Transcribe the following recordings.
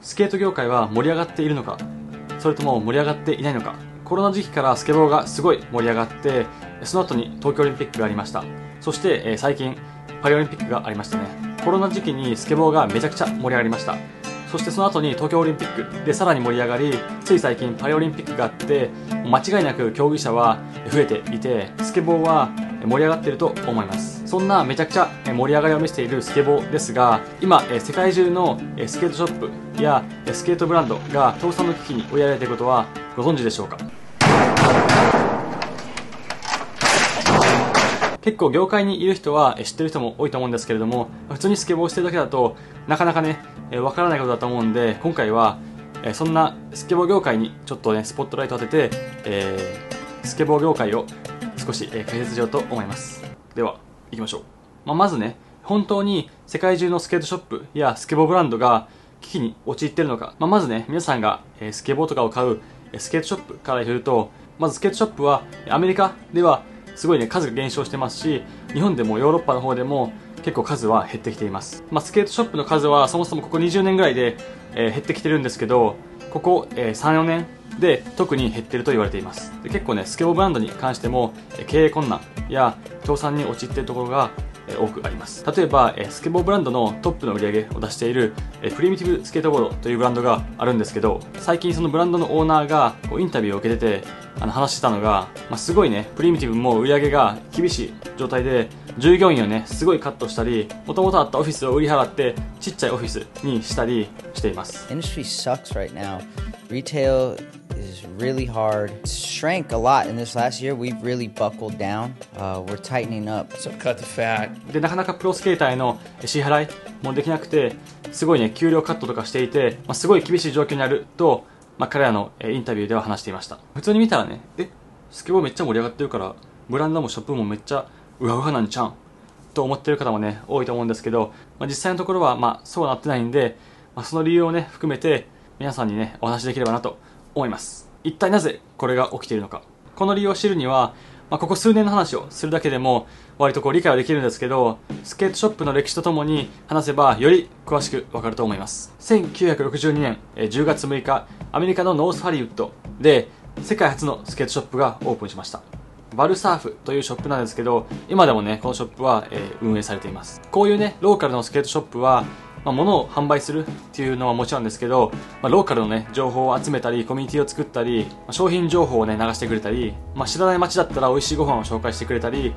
スケート業界は盛り上がっているのかそれとも盛り上がっていないのか。コロナ時期からスケボーがすごい盛り上がってその後に東京オリンピックがありました。そして、え最近パリオリンピックがありましたね。コロナ時期にスケボーがめちゃくちゃ盛り上がりました。そしてその後に東京オリンピックでさらに盛り上がりつい最近パリオリンピックがあって間違いなく競技者は増えていてスケボーは盛り上がっていると思います。そんなめちゃくちゃ盛り上がりを見せているスケボーですが今世界中のスケートショップやスケートブランドが倒産の危機に追いやられていることはご存知でしょうか？結構業界にいる人は知ってる人も多いと思うんですけれども普通にスケボーをしてるだけだとなかなかねわからないことだと思うんで今回はそんなスケボー業界にちょっとねスポットライトを当てて、えースケボー業界を少し、え解説しようと思います。では行きましょう、まあ、まずね本当に世界中のスケートショップやスケボーブランドが危機に陥っているのか、まあ、まずね皆さんが、えスケボーとかを買うスケートショップから言うとまずスケートショップはアメリカではすごいね数が減少してますし日本でもヨーロッパの方でも結構数は減ってきています、まあ、スケートショップの数はそもそもここ20年ぐらいで、えー減ってきてるんですけどここ、えー34年で特に減ってると言われています。で結構ねスケボーブランドに関しても経営困難や倒産に陥っているところが多くあります。例えばスケボーブランドのトップの売り上げを出しているプリミティブスケートボードというブランドがあるんですけど最近そのブランドのオーナーがインタビューを受けててあの話してたのが、まあ、すごいねプリミティブも売り上げが厳しい状態で従業員をねすごいカットしたりもともとあったオフィスを売り払ってちっちゃいオフィスにしたりしています。Industry sucks right now. Retail is really hard. Shrank a lot in this last year. We've really buckled down. Uh, we're tightening up. So cut the fat. でなかなかプロスケーターへの支払いもできなくてすごいね給料カットとかしていて、まあ、すごい厳しい状況にあると、まあ、彼らのえーインタビューでは話していました普通に見たらねえスケボーめっちゃ盛り上がってるからブランドもショップもめっちゃうわうわなんちゃうんと思ってる方もね多いと思うんですけど、まあ、実際のところはまあそうはなってないんで、まあ、その理由をね含めて皆さんにねお話しできればなと思います。一体なぜこれが起きているのか。この理由を知るには、まあ、ここ数年の話をするだけでも割とこう理解はできるんですけどスケートショップの歴史とともに話せばより詳しくわかると思います。1962年10月6日アメリカのノースハリウッドで世界初のスケートショップがオープンしました。バルサーフというショップなんですけど今でもねこのショップは、え運営されています。こういうねローカルのスケートショップはまあ、物を販売するっていうのはもちろんですけど、まあ、ローカルのね情報を集めたりコミュニティを作ったり、まあ商品情報をね流してくれたり、まあ、知らない街だったら美味しいご飯を紹介してくれたり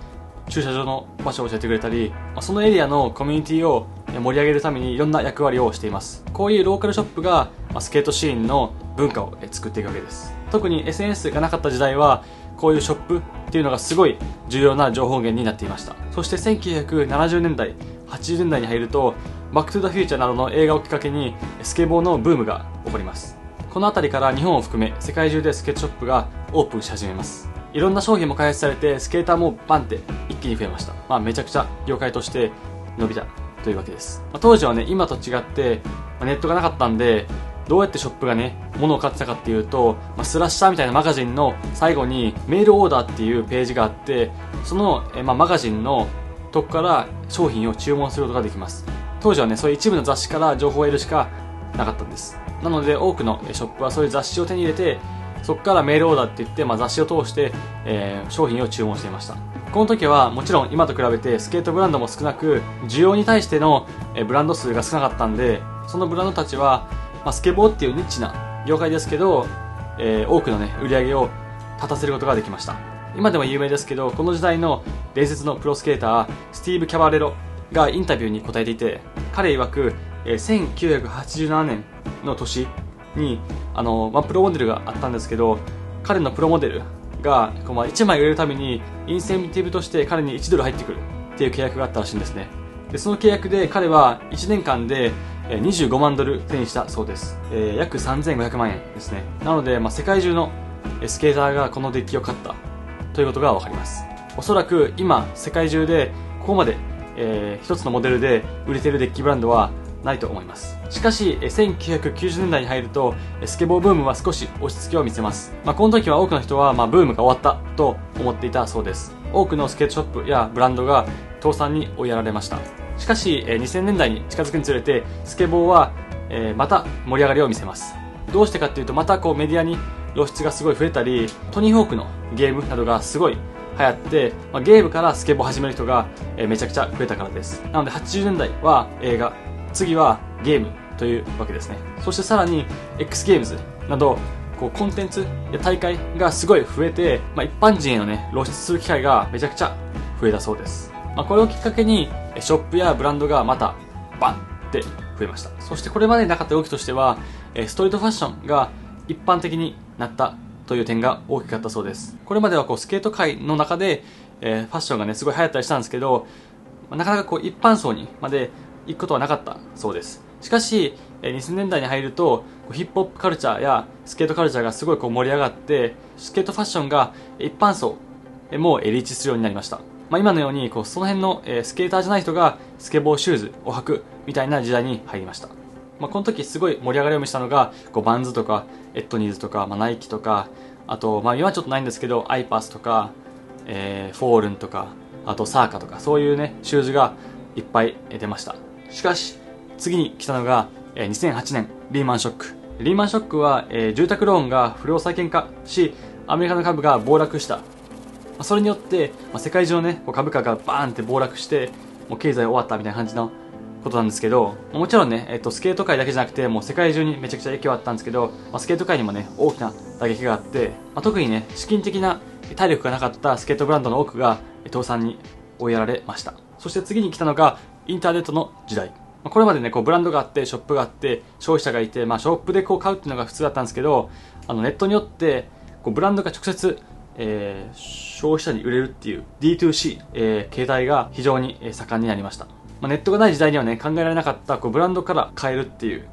駐車場の場所を教えてくれたり、まあそのエリアのコミュニティを盛り上げるためにいろんな役割をしています。こういうローカルショップが、まあスケートシーンの文化を作っていくわけです。特に SNS がなかった時代はこういうショップっていうのがすごい重要な情報源になっていました。そして1970年代80年代に入るとバックトゥザフューチャーなどの映画をきっかけにスケボーのブームが起こります。この辺りから日本を含め世界中でスケートショップがオープンし始めます。いろんな商品も開発されてスケーターもバンって一気に増えました。まあめちゃくちゃ業界として伸びたというわけです、まあ当時はね今と違って、まあネットがなかったんでどうやってショップがね物を買ってたかっていうと、まあ、スラッシャーみたいなマガジンの最後にメールオーダーっていうページがあってその、えまあ、マガジンのとこから商品を注文することができます。当時はねそういう一部の雑誌から情報を得るしかなかったんです。なので多くのショップはそういう雑誌を手に入れてそこからメールオーダーって言って、まあ、雑誌を通して、えー商品を注文していました。この時はもちろん今と比べてスケートブランドも少なく需要に対してのブランド数が少なかったんでそのブランドたちは、まあ、スケボーっていうニッチな業界ですけど、えー多くのね売り上げを立たせることができました。今でも有名ですけどこの時代の伝説のプロスケータースティーブ・キャバレロがインタビューに答えていて彼曰く、えー1987年の年にあの、まあ、プロモデルがあったんですけど彼のプロモデルがこう、まあ、1枚売れるためにインセンティブとして彼に1ドル入ってくるっていう契約があったらしいんですね。でその契約で彼は1年間で25万ドル手にしたそうです、えー約3500万円ですね。なので、まあ、世界中のスケーターがこのデッキを買ったということが分かります。おそらく今世界中でここまで、えー一つのモデルで売れているデッキブランドはないと思います。しかし1990年代に入るとスケボーブームは少し落ち着きを見せます、まあ、この時は多くの人は、まあ、ブームが終わったと思っていたそうです。多くのスケートショップやブランドが倒産に追いやられました。しかし2000年代に近づくにつれてスケボーはえー、また盛り上がりを見せます。どうしてかっていうとまたこうメディアに露出がすごい増えたりトニーホークのゲームなどがすごい流行って、まあ、ゲームからスケボー始める人が、えー、めちゃくちゃ増えたからです。なので80年代は映画次はゲームというわけですね。そしてさらに X ゲームズなどこうコンテンツや大会がすごい増えて、まあ、一般人へのね露出する機会がめちゃくちゃ増えたそうです、まあ、これをきっかけにショップやブランドがまたバンって増えました。そしてこれまでなかった動きとしてはストリートファッションが一般的になったという点が大きかったそうです。これまではこうスケート界の中で、えー、ファッションがねすごい流行ったりしたんですけどなかなかこう一般層にまで行くことはなかったそうです。しかし、え、2000年代に入るとヒップホップカルチャーやスケートカルチャーがすごいこう盛り上がってスケートファッションが一般層もリーチするようになりました。まあ、今のようにこうその辺の、え、スケーターじゃない人がスケボーシューズを履くみたいな時代に入りました、まあ、この時すごい盛り上がりを見せたのがこう Vans とか etnies とか、まあ、ナイキとかあと、まあ、今はちょっとないんですけど IPATH とか、えー、 Fallen とかあと Circa とかそういうねシューズがいっぱい出ました。しかし次に来たのが、えー、2008年リーマンショック。リーマンショックは、えー、住宅ローンが不良債権化しアメリカの株が暴落した。まあそれによって、まあ、世界中のね、こう株価がバーンって暴落して、もう経済終わったみたいな感じのことなんですけど、もちろんね、えっと、スケート界だけじゃなくて、もう世界中にめちゃくちゃ影響あったんですけど、まあ、スケート界にもね、大きな打撃があって、まあ、特にね、資金的な体力がなかったスケートブランドの多くが倒産に追いやられました。そして次に来たのが、インターネットの時代。これまでね、こうブランドがあって、ショップがあって、消費者がいて、まあ、ショップでこう買うっていうのが普通だったんですけど、あのネットによって、こうブランドが直接えー、消費者に売れるっていう D2C、えー、形態が非常に盛んになりました。まあ、ネットがない時代にはね、考えられなかったこうブランドから買えるっていう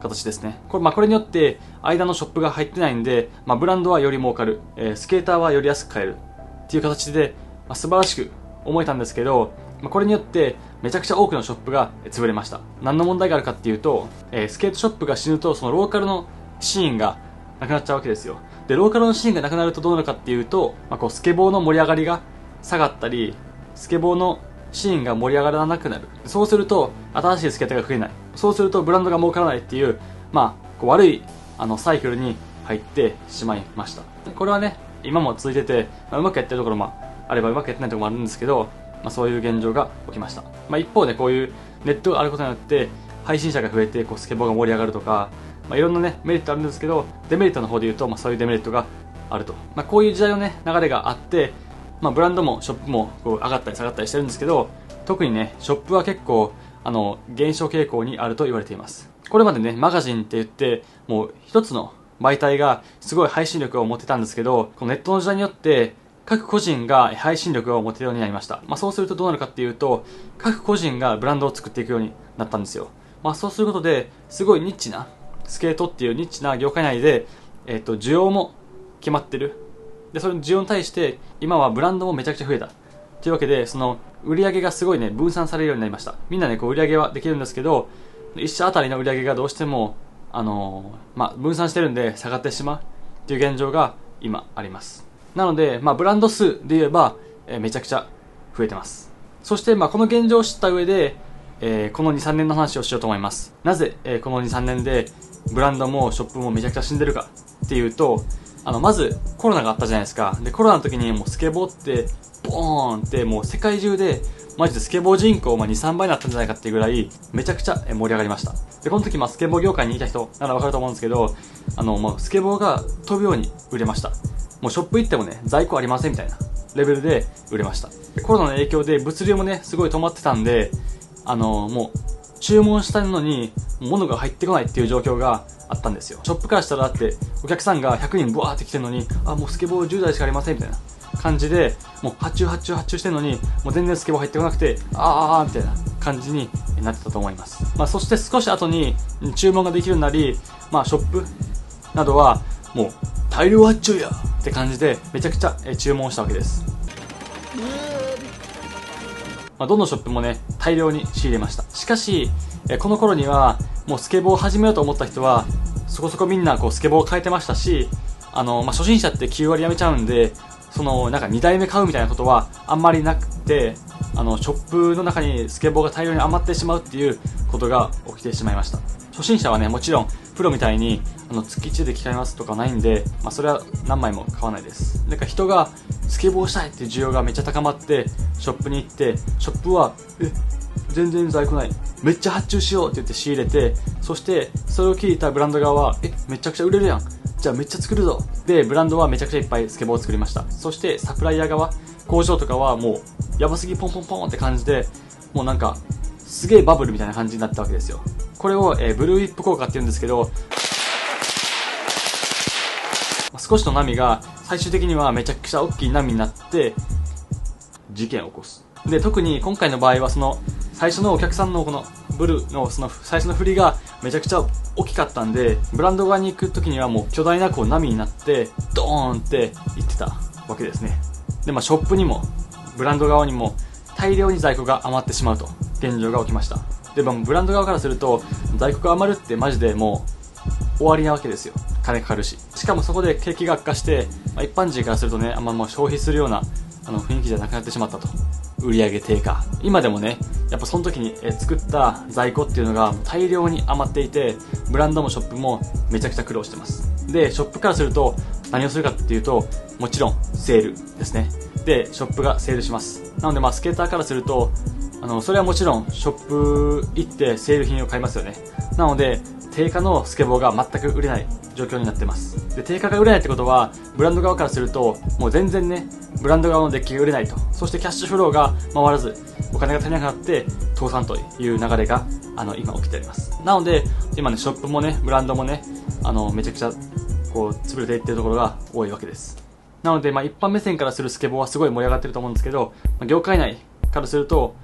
形ですね。これ,、まあ、これによって間のショップが入ってないんで、まあ、ブランドはより儲かる、えー、スケーターはより安く買えるっていう形で、まあ、素晴らしく思えたんですけど、まあ、これによってめちゃくちゃ多くのショップが潰れました。何の問題があるかっていうと、えー、スケートショップが死ぬとそのローカルのシーンがなくなっちゃうわけですよ。で、ローカルのシーンがなくなるとどうなるかっていうと、まあ、こう、スケボーの盛り上がりが下がったり、スケボーのシーンが盛り上がらなくなる。そうすると、新しいスケートが増えない。そうすると、ブランドが儲からないっていう、まあ、こう悪い、あの、サイクルに入ってしまいました。これはね、今も続いてて、まあ、うまくやってるところもあればうまくやってないところもあるんですけど、まあ、そういう現状が起きました。まあ、一方でこういうネットがあることによって、配信者が増えて、こう、スケボーが盛り上がるとか、まあ、いろんなね、メリットあるんですけど、デメリットの方で言うと、まあ、そういうデメリットがあると。まあ、こういう時代のね、流れがあって、まあ、ブランドもショップもこう上がったり下がったりしてるんですけど、特にね、ショップは結構、あの、減少傾向にあると言われています。これまでね、マガジンって言って、もう一つの媒体がすごい配信力を持ってたんですけど、このネットの時代によって、各個人が配信力を持てるようになりました。まあ、そうするとどうなるかっていうと、各個人がブランドを作っていくようになったんですよ。まあ、そうすることで、すごいニッチなスケートっていうニッチな業界内で、え、ー、と、需要も決まってる。で、その需要に対して、今はブランドもめちゃくちゃ増えた。というわけで、その、売り上げがすごいね、分散されるようになりました。みんなね、こう、売り上げはできるんですけど、一社あたりの売り上げがどうしても、あのー、まあ、分散してるんで、下がってしまうっていう現状が今あります。なので、まあ、ブランド数で言えば、えー、めちゃくちゃ増えてます。そして、まあ、この現状を知った上で、えー、この2、3年の話をしようと思います。なぜ、えー、この2、3年でブランドもショップもめちゃくちゃ死んでるかっていうと、あの、まずコロナがあったじゃないですか。で、コロナの時にもうスケボーって、ボーンってもう世界中で、マジでスケボー人口、まあ、2、3倍になったんじゃないかっていうぐらい、めちゃくちゃ盛り上がりました。で、この時、まあ、スケボー業界にいた人ならわかると思うんですけど、あの、もうスケボーが飛ぶように売れました。もうショップ行ってもね、在庫ありませんみたいなレベルで売れました。コロナの影響で物流もね、すごい止まってたんで、あの、もう、注文したのに物が入ってこないっていう状況があったんですよ。ショップからしたらだってお客さんが100人ブワーって来てるのにあもうスケボー10台しかありませんみたいな感じでもう発注発注発注してるのにもう全然スケボー入ってこなくてああみたいな感じになってたと思います、まあ、そして少し後に注文ができるようになり、まあ、ショップなどはもう大量発注やって感じでめちゃくちゃ注文したわけです。まあ、どのショップもね、大量に仕入れました。しかし、えこの頃には、もうスケボーを始めようと思った人は、そこそこみんなこうスケボーを変えてましたし、あの、まあ、初心者って9割やめちゃうんで、そのなんか2台目買うみたいなことはあんまりなくてあのショップの中にスケボーが大量に余ってしまうっていうことが起きてしまいました初心者はねもちろんプロみたいにあの月1で着替えますとかないんで、まあ、それは何枚も買わないです。なんか人がスケボーしたいっていう需要がめっちゃ高まってショップに行ってショップはえ全然在庫ない。めっちゃ発注しようって言って仕入れてそしてそれを聞いたブランド側はえめちゃくちゃ売れるやん。じゃあめっちゃ作るぞ。でブランドはめちゃくちゃいっぱいスケボーを作りました。そしてサプライヤー側工場とかはもうやばすぎポンポンポンって感じでもうなんかすげえバブルみたいな感じになったわけですよ。これを、えー、ブルーウィップ効果って言うんですけど少しの波が最終的にはめちゃくちゃ大きい波になって事件を起こす。で特に今回の場合はその最初のお客さんのこのブルのその最初の振りがめちゃくちゃ大きかったんでブランド側に行く時にはもう巨大なこう波になってドーンって行ってたわけですね。でまあショップにもブランド側にも大量に在庫が余ってしまうと現状が起きました。でもブランド側からすると在庫が余るってマジでもう終わりなわけですよ。金かかるし。しかもそこで景気が悪化して、まあ、一般人からするとねあんまもう消費するようなあの雰囲気じゃなくなってしまったと。売上低下。今でもねやっぱその時に作った在庫っていうのが大量に余っていてブランドもショップもめちゃくちゃ苦労してます。でショップからすると何をするかっていうともちろんセールですね。でショップがセールします。なのでまあスケーターからするとあのそれはもちろんショップ行ってセール品を買いますよね。なので定価のスケボーが全く売れない状況になってます。で定価が売れないってことはブランド側からするともう全然ねブランド側のデッキが売れないと。そしてキャッシュフローが回らずお金が足りなくなって倒産という流れがあの今起きております。なので今ねショップもねブランドもねあのめちゃくちゃこう潰れていってるところが多いわけですなので、まあ、一般目線からするスケボーはすごい盛り上がってると思うんですけど、まあ、業界内からすると、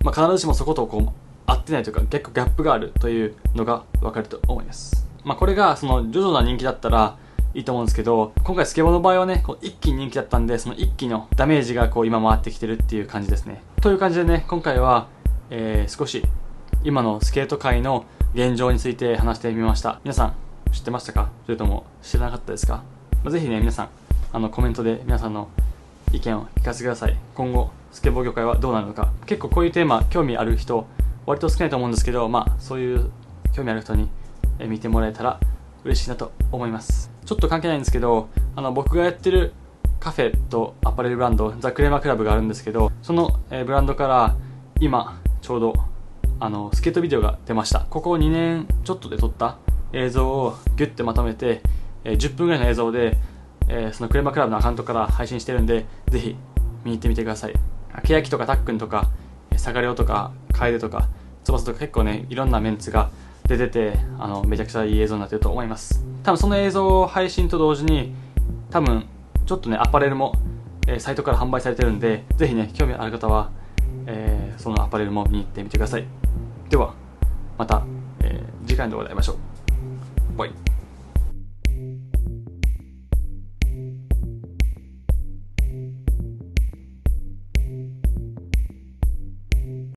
まあ、必ずしもそことこう合ってないというか結構ギャップがあるというのが分かると思いますまあ、これがその徐々な人気だったらいいと思うんですけど、今回スケボーの場合はね、こう一気に人気だったんで、その一気のダメージがこう今回ってきてるっていう感じですね。という感じでね、今回は、え、少し今のスケート界の現状について話してみました。皆さん知ってましたか？それとも知らなかったですか、まあ、ぜひね、皆さん、あのコメントで皆さんの意見を聞かせてください。今後、スケボー業界はどうなるのか。結構こういうテーマ、興味ある人、割と少ないと思うんですけど、まあ、そういう興味ある人に見てもらえたら嬉しいなと思いますちょっと関係ないんですけどあの僕がやってるカフェとアパレルブランドザ・クレーマークラブがあるんですけどその、えブランドから今ちょうどあのスケートビデオが出ましたここ2年ちょっとで撮った映像をギュッてまとめて、え10分ぐらいの映像で、えそのクレマクラブのアカウントから配信してるんでぜひ見に行ってみてください。欅とかたっくんとかサガリオとか楓とか翼とか結構ねいろんなメンツが出ててあのめちゃくちゃいい映像になってると思います。多分その映像を配信と同時に多分ちょっとねアパレルも、えー、サイトから販売されてるんでぜひね興味ある方は、えー、そのアパレルも見に行ってみてください。ではまた、えー、次回の動画で会いましょう。バイ